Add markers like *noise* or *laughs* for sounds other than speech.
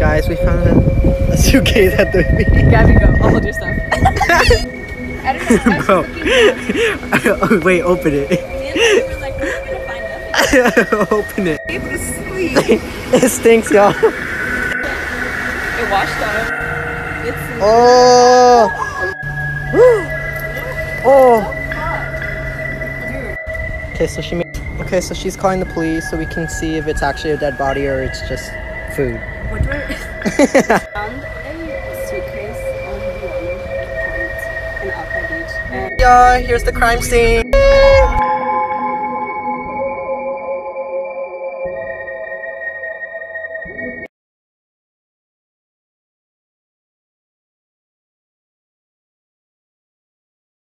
Guys, we found a, a suitcase at the beach. *laughs* Gabby, go. I'll hold your stuff. I don't know. I Bro. *laughs* wait, open it. We were like, we're open it. Able to sleep. It stinks, y'all. It washed out. It's Oh. *gasps* oh. Okay, so she made. Okay, so she's calling the police so we can see if it's actually a dead body or it's just food. What do I *laughs* found a suitcase on the water point in Alki Beach. Yeah, here's the crime scene.